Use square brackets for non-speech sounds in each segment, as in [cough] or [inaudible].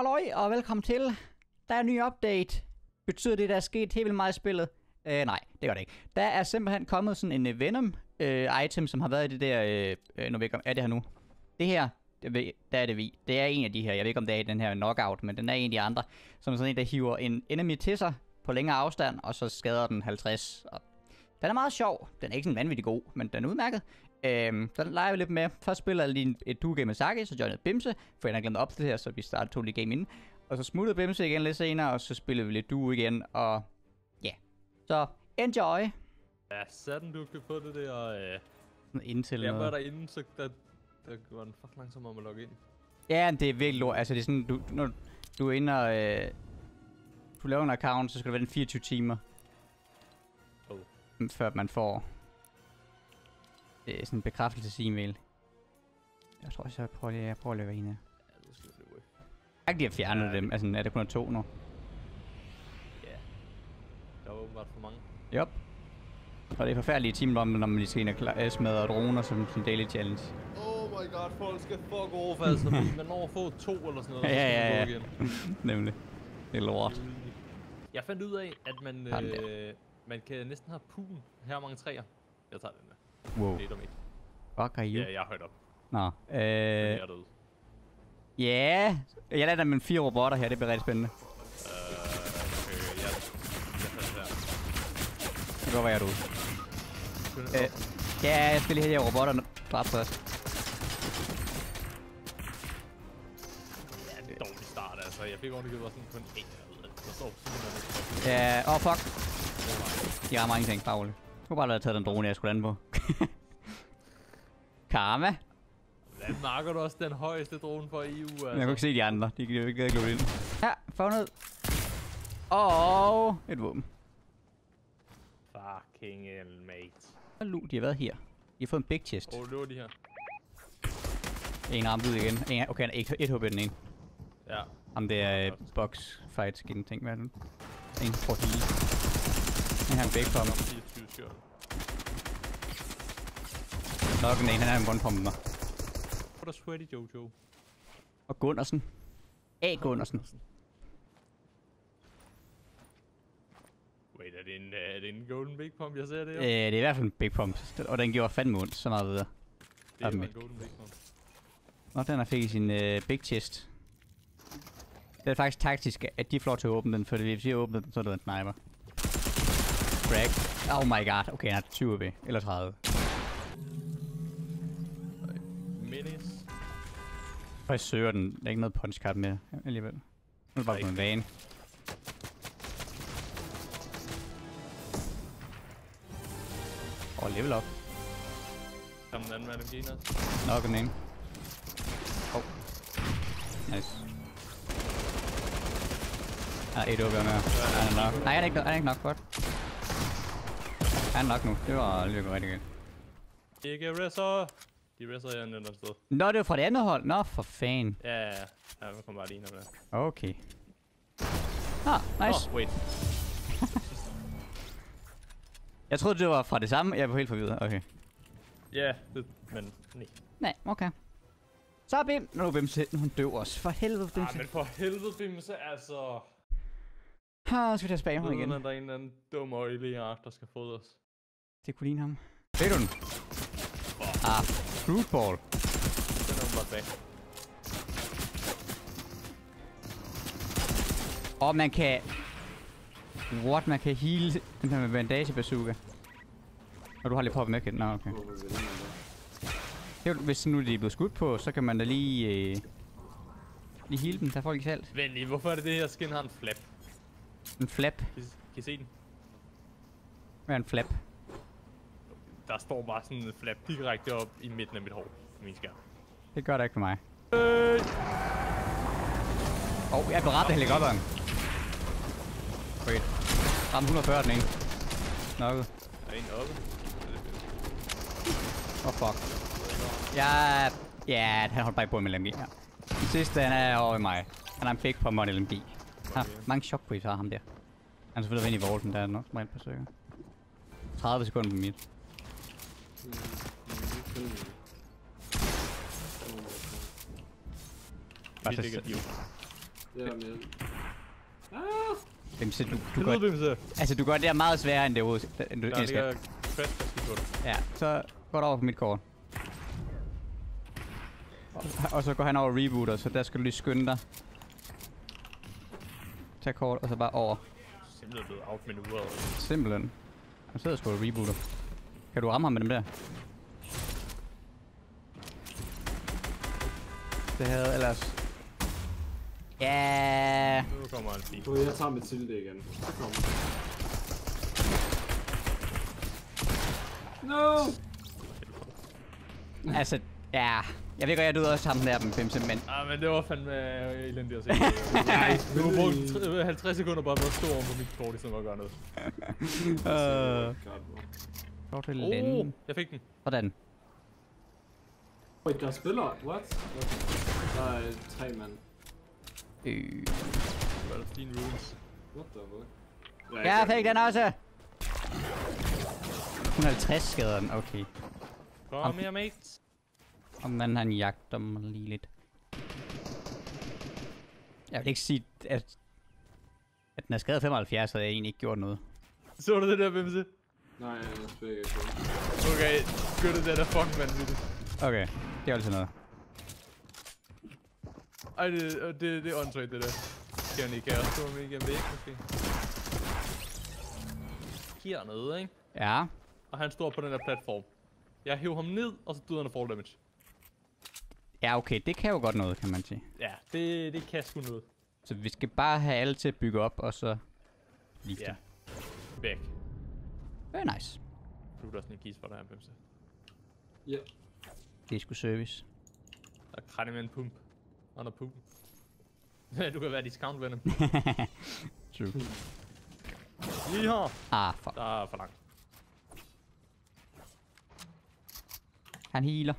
Halløj og velkommen til. Der er en ny update. Betyder det, der er sket helt vildt meget i spillet? Øh, nej, det gør det ikke. Der er simpelthen kommet sådan en øh, Venom uh, item, som har været i det der... Uh, nu ved jeg ikke. Er det her nu? Det her, det ved, der er det vi. Det er en af de her. Jeg ved ikke, om det er i den her knockout, men den er en af de andre. Som er sådan en, der hiver en enemy til sig på længere afstand, og så skader den 50. Og den er meget sjov. Den er ikke sådan vanvittig god, men den er udmærket. Øhm, så leger vi lidt med. Først spiller jeg lige et duo game med Saki, så joinede Bimse, for jeg har glemt op det her, så vi startede to lige game inden. Og så smuttede Bimse igen lidt senere, og så spillede vi lidt duo igen, og ja. Yeah. Så enjoy. Ja, sådan du kan få det der... Øh... Indtil Jeg var derinde, så der, der var den fucking langsom om at logge ind. Ja, det er virkelig lort. Altså, det er sådan, du, når du er inde og... Øh, du laver en account, så skal du vente 24 timer, Oh. før man får øh, sådan en bekræftelses-e-mail. Jeg tror også, jeg prøver lige, jeg prøver lige at en af. Ja, det skal jo. Jeg kan de har fjernet Ja, dem. Altså, er det kun to nu? Ja. Der var åbenbart for mange. Yep. Og det er forfærdelige timer om, når man lige skal ind og øh, smadre droner som sin daily challenge. Oh my god, folk skal fuck overfalde sig. [laughs] Man når at få to eller sådan noget, Ja, ja, ja. igen. [laughs] Nemlig. Det er lort. Jeg fandt ud af, at man, øh, man kan næsten have pun. Her er mange træer. Jeg tager den. Wow. Det er dum ikke. Fuck are you? Ja, jeg er højt op. Nå. Øh. Øh, Jeg er død. ja. Jeg lader med fire robotter her. Det bliver rigtig spændende. Øh, okay, jeg, jeg tager det her. Det kan godt være, jeg er derude. Øh. Øh, ja, jeg skal lige have de her robotter dræbt først. Ja, det er en dårlig start, altså. Jeg fik ordentligt gjort sådan en ud af det. Der står simpelthen ikke. Ja, åh oh, fuck. De rammer ingenting, bare roligt. Jeg skulle bare lade tage den drone, jeg skulle lande på. [laughs] Karma. Hvordan marker du også den højeste drone for EU? Altså? Jeg kunne ikke se de andre. De kan jo ikke glæde ind. Ja, fundet. Og et våben. Fucking hell, mate. Hallo, de har været her. De har fået en big chest. Åh, oh, det var de her. En ramt ud igen. En, okay, han er et, et HP den ene. Ja. Om det er uh, box fight skin ting, hvad er det? En for hele. En har en big pump. 24 skjort. Nok den ene, han har en one pump Hvor er sweaty Jojo? Og Gundersen. A. Gundersen. Wait, er det en, er det en golden big pump, jeg ser det Øh, det er i hvert fald en big pump. Og den gjorde fandme ondt, så meget videre. det er er en golden big pump. Og den har fik i sin uh, big chest. Det er faktisk taktisk, at de får til at åbne den, for hvis jeg åbner den, så er det en sniper. Crack. Oh my god. Okay, han har 20 AP. Eller 30. Søger den. Der er ikke noget punch card mere alligevel. Nu er det bare på en vane. Og level up. Kom den anden med MG'en også. Nok den ene. Oh. Nice. Han er et åbner med. Han er nok. Nej, han er ikke, han er ikke nok godt. Han er nok nu. Det var lige rigtig godt. Ikke resser. De resser jeg en eller sted. Nå, det var fra det andet hold. Nå, for fan. Ja, ja, ja. Ja, kommer bare lige en af det. Okay. Ah, nice. Oh, wait. Jeg troede, det var fra det samme. Jeg var helt forvirret. Okay. Ja, det, men nej. Nej, okay. Så er Bim. Nu er Bim selv. Nu hun døv også. For helvede, Bim. Ah, men for helvede, Bimse, altså. Ah, skal vi tage spam ham Ved igen. man, der er en eller anden dum øjelig der skal fodres. Det kunne ligne ham. Ved du den? Ah, fruitball. Er bare bag. Og man kan... What? Man kan heal den her med bandage bazooka. Og du har lige poppet med, Nå, okay. Det hvis nu de er blevet skudt på, så kan man da lige... Øh, lige heal dem, der får ikke salt. Vent lige, hvorfor er det det her skin har en flap? En flap. Kan, kan I se den? Hvad er en flap? Der står bare sådan en flap direkte op i midten af mit hår på min skærm. Det gør der ikke for mig. Øh, Åh, oh, jeg blev ramt af helikopteren. Wait. Ram 140 den ene. Nokket. er en oppe. Åh, oh, fuck. Ja, ja, han holdt bare i bund med LMG. Ja. Den sidste, han er over i mig. Han har en fake på mod LMG. Han har mange shockwaves har ham der. Han er selvfølgelig ind i volten, der er nok som regel et par stykker. 30 sekunder på mit. Så, ligger de jo. Det er med. Ah! Bimse, du, du, Du gør, er. altså, du gør det her meget sværere, end det overhovedet end du Der ligger kvæstflaske på det. Ja, så går du over på mit kort. Og, og så går han over rebooter, så der skal du lige skynde dig. Tag kort, og så bare over. Simpelthen blevet outmanøvreret. Simpelthen. Han sidder sgu og rebooter. Kan du ramme ham med dem der? Det havde ellers... Ja. Nu kommer han fint. Okay, jeg tager Mathilde igen. Så kommer No! Altså, ja. Jeg ved godt, jeg døde også ham der med Bimse, men... Ah, men det var fandme øh, elendigt at se. [laughs] Nej, du har brugt tre- 50 sekunder bare på at stå oven på mit kort, i stedet for at gøre noget. Øh... Er det Oh, længe? jeg fik den. Hvordan? Wait, der spiller? What? Okay. Der er tre mand. Øh... Det var Stine Runes. What the fuck? Jeg fik den også! 150 skader den, okay. Kom her, mates. Og man han jagter mig lige lidt. Jeg vil ikke sige, at, at den er skadet 75, havde jeg egentlig ikke gjort noget. Så du det der, Bimse? Nej, jeg spiller ikke. Okay, gør det der, der fucking vanvittigt. Okay, det er altså noget. Ej, det, det, det, det er åndssvagt, det der. Kan han ikke have også komme igennem væk, måske? Hernede, ikke? Ja, Og han står på den der platform. Jeg hæver ham ned, og så døde han af fall damage. ja okay, det kan jo godt noget, kan man sige. Ja, det, det kan sgu noget. Så vi skal bare have alle til at bygge op, og så... Lige ja. Væk. Very nice. Du sådan en kis for dig, Bimse. Ja. Det er sgu service. Der er krætte med en pump. Under pumpen. [laughs] du kan være discount venom. [laughs] True. Lige her. Ah, fuck. Der er for langt. Han healer.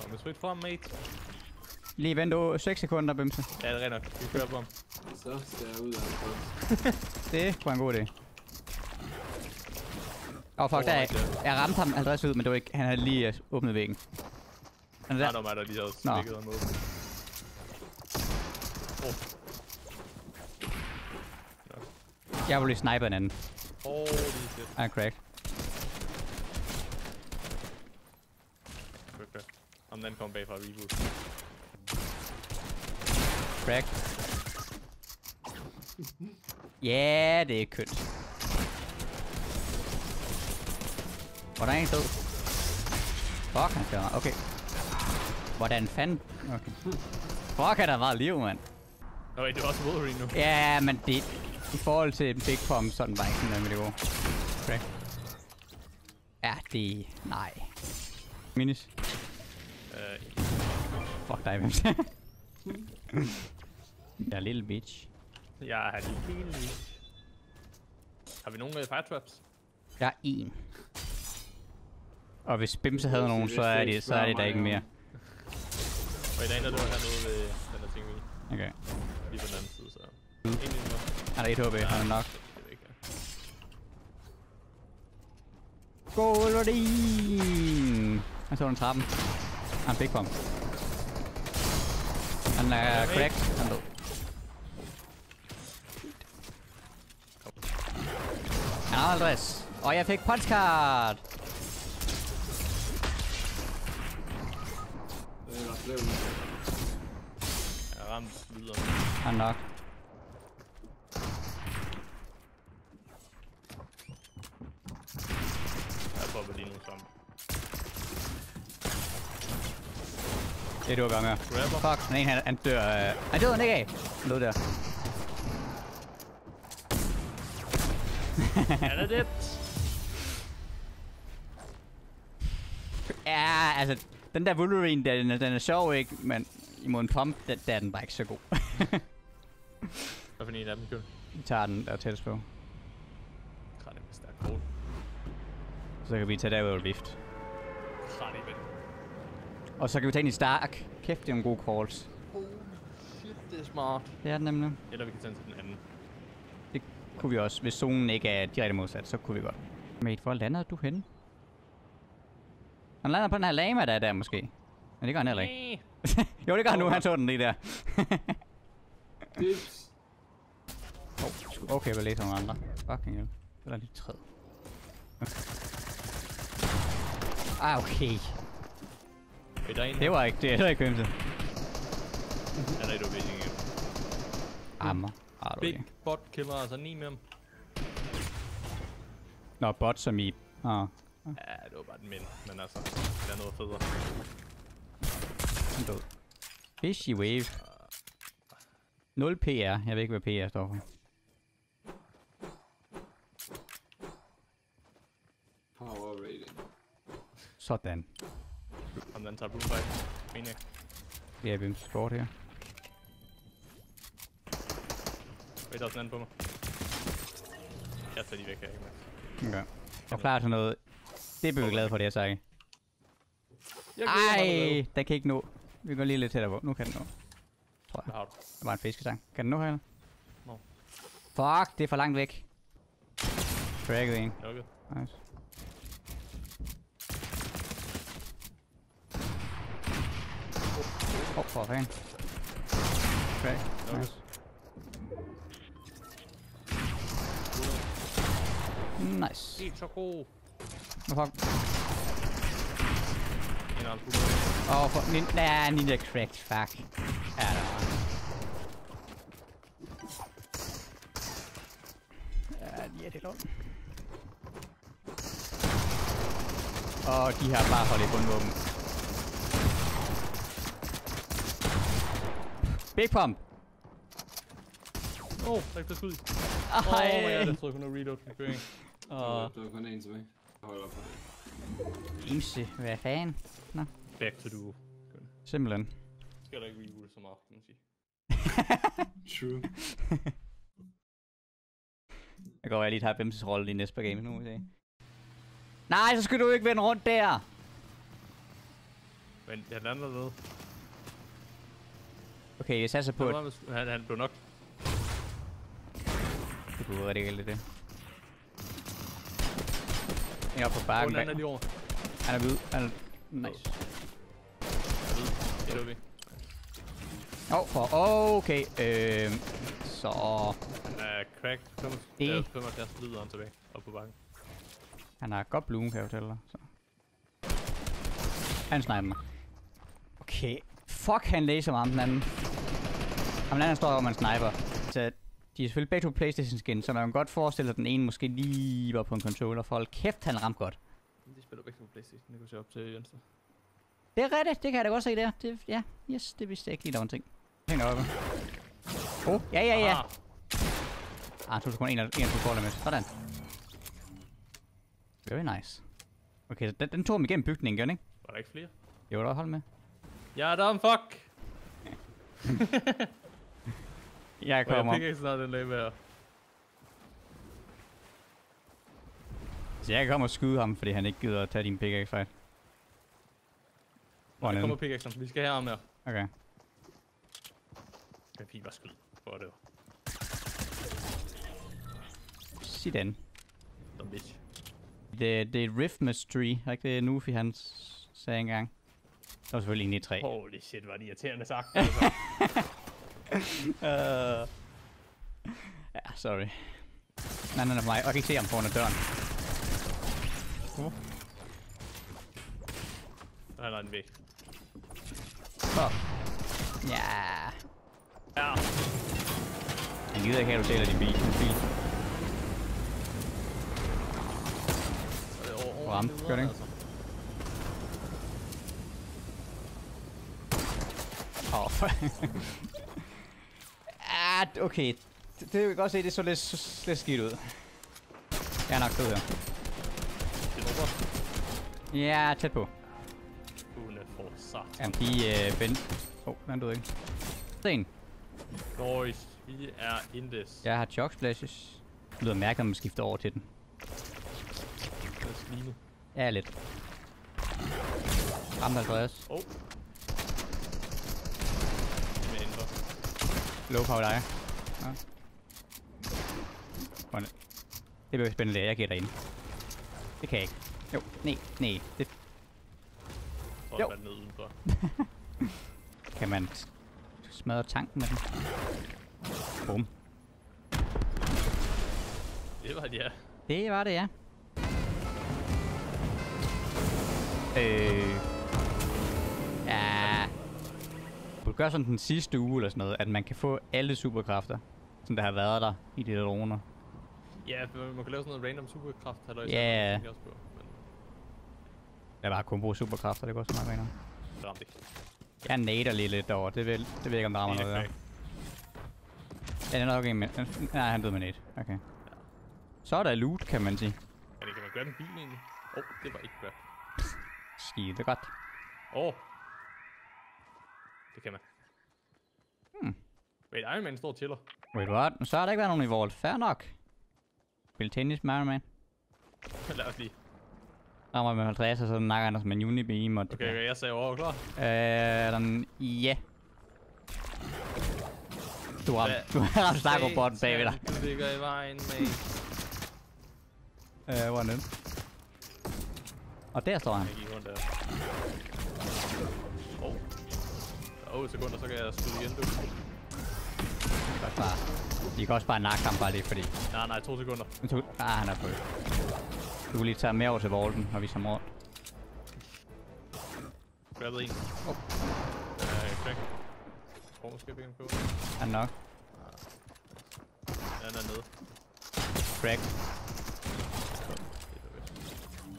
Kom med skridt frem, mate. Lige vent du 6 sekunder, Bimse. Ja, det er rent nok. Vi kører på ham. Så skal jeg ud af. [laughs] Det kunne være en god idé. Åh, oh, fuck, Åh, der er, jeg ramte ham 50 ud, men det var ikke, han havde lige uh, åbnet væggen. Han er Der der. er mig, der lige havde Nå. slikket ham ud. Jeg vil lige snipe en anden. Holy shit. Han er crack. Okay. Om den kom bag fra reboot. Crack. Ja, yeah, det er kønt. Hvordan er han død? Fuck, han skal Okay. Hvordan fanden? Okay. Fuck, han har meget liv, mand. Nå, wait, det var også Wolverine nu. Ja, men det... I forhold til Big Pom, så er den bare ikke sådan der god. Crack. Ja, det... Nej. Minis. Øh, Fuck dig, hvem [laughs] Jeg er lille bitch. Jeg er lige helt lige. Har vi nogen uh, fire traps? Jeg er en. Og hvis Bimse havde nogen, så er det, så er det der ikke mere. Og i dag, der var hernede ved den der ting, vi Okay. lige på den anden side, så... Nu. Er der et HP? Han er nok. Go, Wolverine! Han så den trappen. Han fik ham. Han er er cracked. Han er død. Han har 50. Og jeg fik punchcard. Det er Jeg ramte videre. Han nok. Jeg popper lige nu sammen. Det er du gang med. Grabber. Fuck, den ene han, han dør. Øh. Han døde han ikke af. Han døde der. Han [laughs] er det. Ja, altså, den der Wolverine, der, den, er, den er sjov, ikke? Men imod en pump, der, der er den bare ikke så god. [laughs] Hvad for en af dem, Kjøl? Vi tager den der tættest på. Krætte med stærk kort. Så kan vi tage derud og. Krætte med. Og så kan vi tage ind i Stark. Kæft, det er nogle gode calls. Holy shit, det er smart. Det er den nemlig. Eller vi kan tage den til den anden. Kunne vi også. Hvis zonen ikke er direkte modsat, så kunne vi godt. Mate, hvor lander du henne? Han lander på den her lama, der er der måske. Men det gør han heller ikke. [laughs] Jo, det gør han nu. Han så den lige der. [laughs] Dips. okay, hvad læser nogle andre? Fucking hell. Det er lige træd. Ah, okay. Er der en Det var ikke det. Det var ikke kømse. Er der et udvikling igen? Ammer. Ah, du Big ikke. bot killer, altså 9 med ham. Nå, bot som i... Ah, Ja, det var bare den mind, men altså, det er noget federe. han død. Fishy wave. 0 PR. Jeg ved ikke, hvad PR står for. Power rating. Sådan. Om den tager blue fight, mener jeg. Det er Bims sport her. Ved der er sådan en anden på mig. Jeg tager de væk her, ikke. Okay. Jeg er klar til noget. Det bliver vi glade for, det jeg. Jeg mig allerede. Ej, den kan ikke nå. Vi går lige lidt tættere på. Nu kan den nå. Hvad har du? Det var en fiskestang. Kan den nå her? Nå. Fuck, det er for langt væk. Tracket en. Okay. Nice. Åh, oh, for fanden. Okay. Nice. Nice. Helt så god. Hvad fuck? Åh, oh, for... Nin nah, ninja cracked. Fuck. Ja, der var. Ja, de er det lort. Og de har bare holdt i bundvåben. Big pump! Åh, oh, der er ikke blevet skud. Åh, oh, Ej! my god, jeg kun at reload køring. Der Og Der var kun en tilbage. Jeg holder på det. Imse, hvad fanden? back to duo. Simpelthen. Skal der ikke reroute så meget, kan man sige. [laughs] True. [laughs] Jeg går jeg lige tager Bimses rolle i næste par game nu. må vi se. Nej, så skal du ikke vende rundt der! Men han lander nede. Okay, jeg satser på, Han, han, han blev nok det kunne være rigtig galt det. En op på bakken. anden er lige over. Han er hvid. Han er... Nice. Det er vi. Åh, oh, for... Okay, øhm... Så... Han er crack. Det- 75 75 lyder han tilbage. Op på bakken. Han har godt bloom, kan jeg fortælle dig. Så. Han sniper mig. Okay. Fuck, han læser mig om den anden. Ham den anden står med en sniper. Så de er selvfølgelig begge to Playstation skin, så man kan godt forestille sig, at den ene måske lige var på en controller. For hold kæft, han ramte godt. De spiller begge på Playstation. Det kan se op til venstre. Det er rigtigt, det kan jeg da godt se der. Det, ja, yes, det vidste jeg ikke lige, der var en ting. Hæng deroppe. Oh, ja, ja, ja. Ah, Ah, to sekunder, en af, to kort med. Sådan. Very nice. Okay, så den, den tog ham igennem bygningen, gør den ikke? var der ikke flere? Jo, der hold med. Jeg er dum, fuck! [laughs] Jeg Og jeg kommer. ikke snart den lag med her. Så jeg kan komme og skyde ham, fordi han ikke gider at tage din pickaxe fight. Hvor er kommer pickaxen. Vi skal have ham her. Okay. Jeg fik bare skyd. Hvor er det. Sådan. Dum bitch. Det, det er Rift Mystery, er ikke det Nufi han sagde engang? Der var selvfølgelig egentlig tre. Holy shit, var det irriterende sagt. altså. [laughs] [laughs] Uh, ja, sorry. Nej, nej, nej, for mig. Og jeg kan ikke se ham foran af døren. Han er en væk. Fuck. Ja. Ja. Han gider ikke have, at du sælger din bil. Din Så okay. Det, det kan jeg godt se, det så lidt, s- lidt skidt ud. Jeg er nok død her. Det er over. Ja, tæt på. Hun er for sat. Jamen, de øh, vent. Åh, oh, den døde ikke. Sten. Boys, vi er in this. Jeg har chok splashes. Det lyder mærkeligt, når man skifter over til den. Det er slimet. Ja, lidt. Ramt 50. Oh. Med indre. Low dig. Ja. Det bliver spændende, jeg gætter ind. Det kan jeg ikke. Jo, nej, nej. Det, tror, Jo. jeg faldt ned udenfor. [laughs] Kan man smadre tanken med den? Bum. Det var det, ja. Det var det, ja. Øh... gør sådan den sidste uge eller sådan noget, at man kan få alle superkræfter, som der har været der i de der droner. Ja, man, man kan lave sådan noget random superkraft, halløj. Ja. Jeg også på, men Jeg bare kun bruge superkræfter, det går så meget griner. det ramte ikke. Jeg nader lige lidt over, det ved, det ved jeg ikke, om der rammer noget er der. Ja, den er nok en med... Nej, han døde med net. Okay. Så er der loot, kan man sige. Ja, det kan man grabbe en bil egentlig. Åh, oh, det var ikke grab. Skide godt. Åh. Oh. Det kan man. Hmm. Wait, Iron Man står og chiller. Wait, what? Så har der ikke været nogen i Vault. Fair nok. Spil tennis med Iron Man. [laughs] Lad os lige. Rammer med 50, og så nakker han os med en unibeam. Og Okay, okay, jeg sagde over, klar. Øh, den... Ja. Du har du har ramt snakobotten bagved dig. Du ligger i vejen, mate. Øh, hvor er den? Og der står han. Jeg gik rundt der. 2 sekunder, så kan jeg skyde igen, du. Godt bare. I kan også bare nakke ham bare lige, fordi... Nej, nej, 2 sekunder. To... Ah, han er på. Du kan lige tage mere over til Volden, og vise ham rundt. Grabbet en. Oh. Øh, crack. Tror måske, vi kan købe. Han nok. Ja, han er nede. Crack.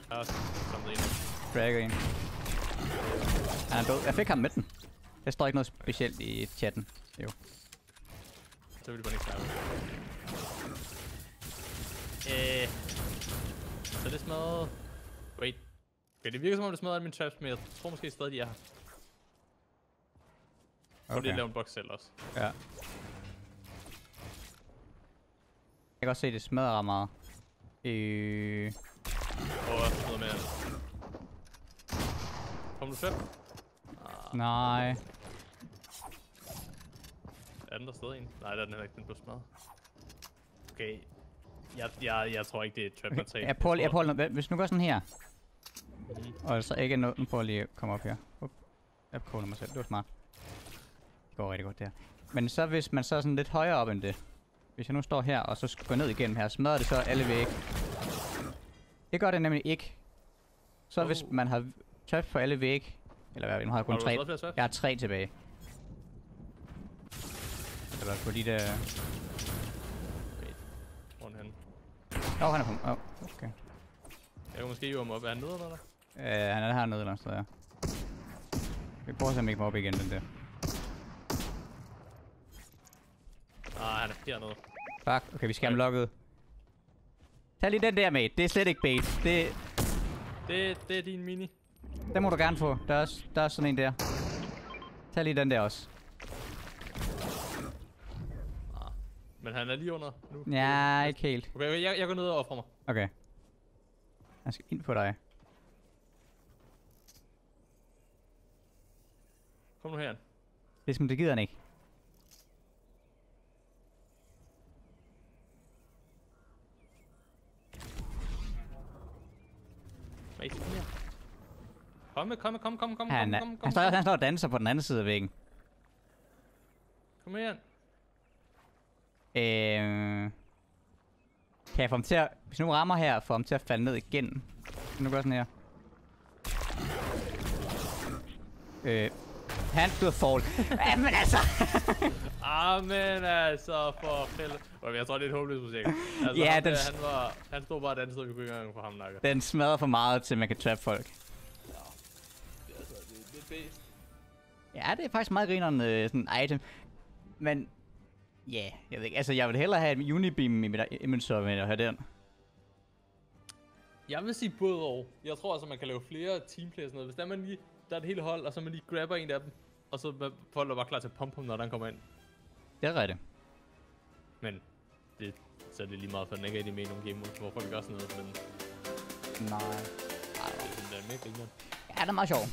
Jeg har samlet en. Cracker en. Han er død. Jeg fik ham med den. Der står ikke noget specielt i chatten. Jo. Så vil det bare ikke sniper. Øh. Så det smadret... Wait. Okay, det virker som om det smadrede alle mine traps, men jeg tror måske stadig, de er her. Prøv lige Okay. lave en box selv også. Ja. Jeg kan godt se, det smadrer meget. Øh... Prøv at smide med. Kom du trap? Ah, Nej. Er den der stadig en? Nej, der er den heller ikke, den blev smadret. Okay. Jeg, jeg, jeg tror ikke, det er trap Okay. Jeg prøver, jeg prøver, noget- hvis nu gør sådan her, Mhm. og så ikke noget, nu prøver lige at komme op her. Up. Jeg prøver mig selv, det var smart. Det går rigtig godt der. Men så hvis man så er sådan lidt højere op end det. Hvis jeg nu står her, og så går ned igennem her, smadrer det så alle væg. Det gør det nemlig ikke. Så hvis Oh. man har traps på alle væg, eller hvad, nu har jeg kun Har du tre. Jeg har tre tilbage. Eller på de der... Hvor er henne? Åh, oh, han er på... Oh, okay. Jeg kan måske hive ham op. Er han nede eller der? Øh, han er hernede eller andet sted, ja. Vi prøver at se, om vi kan op igen, den der. Nej, han er hernede. Fuck, okay, vi skal have ham lukket. Tag lige den der, mate. Det er slet ikke bait. Det, Det, det er din mini. den må du gerne få. Der er, også, der er sådan en der. Tag lige den der også. Men han er lige under nu. Ja, ikke helt. Okay, jeg, jeg går ned og offrer mig. Okay. Jeg skal ind på dig. Kom nu her. Det er som, det gider han ikke. Kom. Kom kom kom, kom, kom, Han, kom, er, kom, han, kom, står, kom, han står og danser på den anden side af væggen. kom her. Øh, kan jeg få ham til at... Hvis nu rammer her, få ham til at falde ned igen. Kan du gøre sådan her? Øh, han stod fall. [laughs] ja, men altså... [laughs] Ah, men altså, for. Okay, jeg tror, det er et håbløst projekt. [laughs] Altså, Ja, ham den han, var, han stod bare et andet sted, vi kunne ikke engang få ham nakker. Den smadrer for meget til, man kan trap folk. Altså, det, det er bedst. Ja, det er faktisk meget grineren øh, sådan item. Men... Ja, yeah, jeg ved ikke. Altså, jeg vil hellere have et unibeam i mit inventory, end at have den. Jeg vil sige både og. Jeg tror altså, man kan lave flere teamplay og sådan noget. Hvis der er man lige, der er et helt hold, og så man lige grabber en af dem, og så folk er bare klar til at pumpe ham, når den kommer ind. Det er rigtigt. Men det, så er det lige meget, for den ikke rigtig med i nogle game modes, hvor folk gør sådan noget, men Nej. det er mega. Ja, det er meget sjovt.